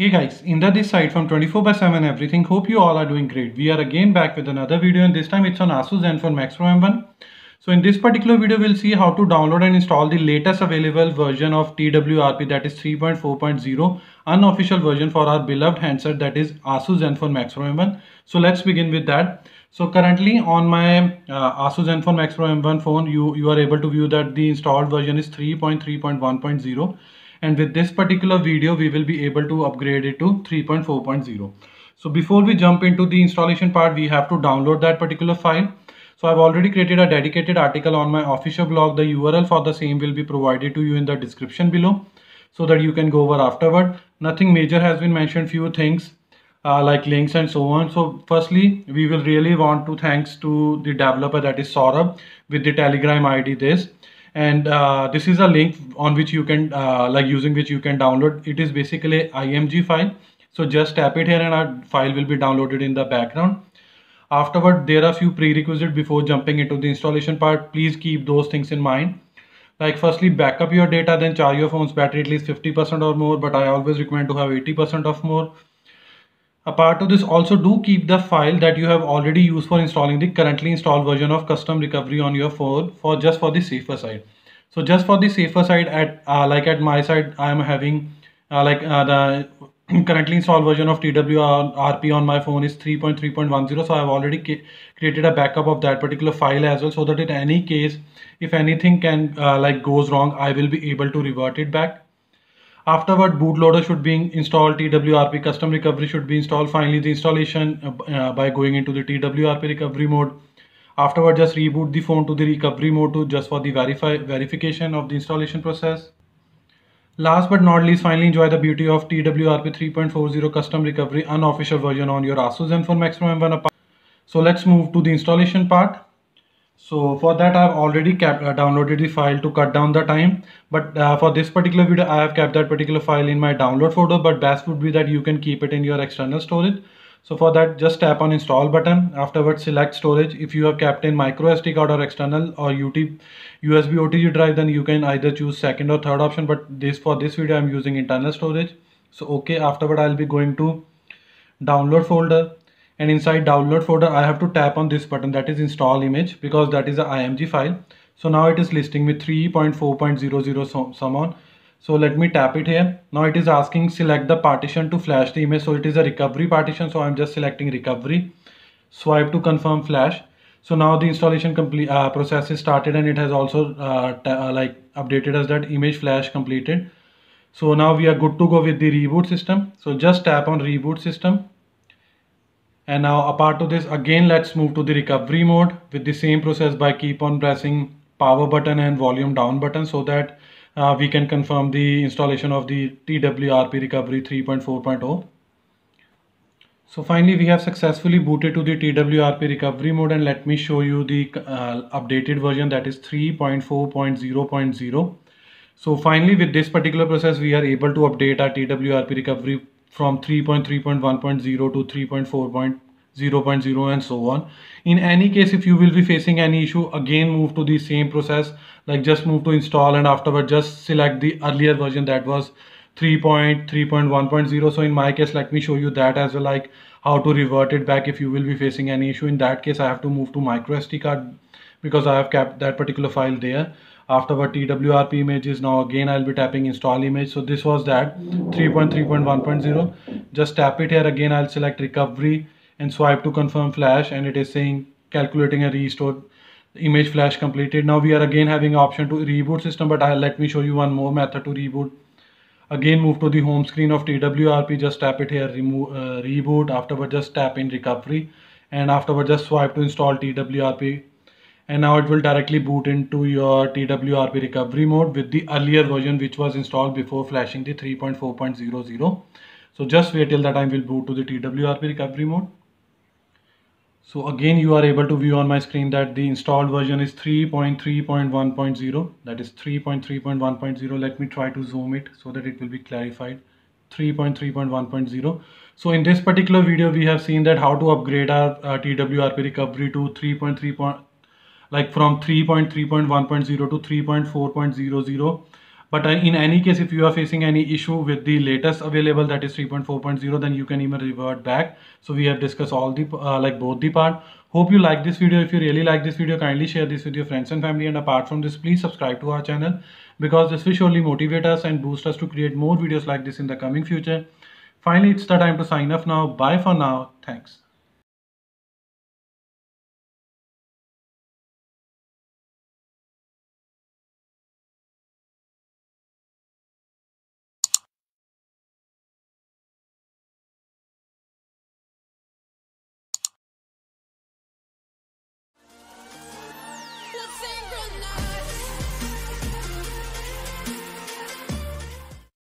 Hey guys, Inder this side from 24 by 7 everything. Hope you all are doing great. We are again back with another video and this time it's on Asus Zenfone Max Pro M1. So in this particular video we'll see how to download and install the latest available version of TWRP that is 3.4.0 unofficial version for our beloved handset that is Asus Zenfone Max Pro M1. So let's begin with that. So currently on my uh, Asus Zenfone Max Pro M1 phone you, you are able to view that the installed version is 3.3.1.0 and with this particular video we will be able to upgrade it to 3.4.0 so before we jump into the installation part we have to download that particular file. So I've already created a dedicated article on my official blog. The URL for the same will be provided to you in the description below so that you can go over afterward. Nothing major has been mentioned few things uh, like links and so on. So firstly we will really want to thanks to the developer that is Saurabh with the telegram id this and uh, this is a link on which you can uh, like using which you can download. It is basically img file. So just tap it here and our file will be downloaded in the background. Afterward there are few prerequisites before jumping into the installation part. Please keep those things in mind. Like firstly backup your data then charge your phone's battery at least 50% or more but i always recommend to have 80% of more Apart to this, also do keep the file that you have already used for installing the currently installed version of custom recovery on your phone for just for the safer side. So just for the safer side, at uh, like at my side, I am having uh, like uh, the currently installed version of TWRP on my phone is 3.3.10. So I've already created a backup of that particular file as well, so that in any case, if anything can uh, like goes wrong, I will be able to revert it back. Afterward, bootloader should be installed, TWRP custom recovery should be installed. Finally, the installation uh, uh by going into the TWRP recovery mode. Afterward, just reboot the phone to the recovery mode to just for the verify verification of the installation process. Last but not least, finally enjoy the beauty of TWRP 3.40 custom recovery unofficial version on your Asus Zenfone Max Pro M1. So let's move to the installation part so for that I've already kept, uh, downloaded the file to cut down the time. But uh, for this particular video I have kept that particular file in my download folder but best would be that you can keep it in your external storage. So for that just tap on install button. Afterwards select storage. If you have kept in micro SD card or external or UT, USB OTG drive then you can either choose second or third option. But this for this video I'm using internal storage. So okay afterward I'll be going to download folder and inside download folder I have to tap on this button that is install image because that is a img file. So now it is listing with 3.4.00 so, summon so let me tap it here. Now it is asking select the partition to flash the image. So it is a recovery partition. So I'm just selecting recovery. Swipe to confirm flash. So now the installation complete uh, process is started and it has also uh, uh, like updated us that image flash completed. So now we are good to go with the reboot system. So just tap on reboot system and now apart to this again let's move to the recovery mode with the same process by keep on pressing power button and volume down button so that uh, we can confirm the installation of the TWRP recovery 3.4.0 so finally we have successfully booted to the TWRP recovery mode and let me show you the uh, updated version that is 3.4.0.0 so finally with this particular process we are able to update our TWRP recovery from 3.3.1.0 to 3.4.0.0 and so on. In any case, if you will be facing any issue, again move to the same process, like just move to install and afterward just select the earlier version that was 3.3.1.0. So in my case, let me show you that as well, like how to revert it back if you will be facing any issue. In that case, I have to move to micro SD card because I have kept that particular file there. Afterward twrp images now again i'll be tapping install image. So this was that 3.3.1.0 just tap it here again i'll select recovery and swipe to confirm flash and it is saying calculating a restore image flash completed. Now we are again having option to reboot system but I'll, let me show you one more method to reboot. Again move to the home screen of twrp just tap it here remove uh, reboot. Afterward just tap in recovery. And afterward just swipe to install twrp and now it will directly boot into your TWRP recovery mode with the earlier version which was installed before flashing the 3.4.00 so just wait till that time will boot to the TWRP recovery mode. So again you are able to view on my screen that the installed version is 3.3.1.0 that is 3.3.1.0 let me try to zoom it so that it will be clarified. 3.3.1.0 so in this particular video we have seen that how to upgrade our uh, TWRP recovery to 3.3 like from 3.3.1.0 to 3.4.00 but uh, in any case if you are facing any issue with the latest available that is 3.4.0 then you can even revert back. So we have discussed all the uh, like both the part. Hope you like this video. If you really like this video kindly share this with your friends and family. And apart from this please subscribe to our channel because this will surely motivate us and boost us to create more videos like this in the coming future. Finally it's the time to sign off now. Bye for now. Thanks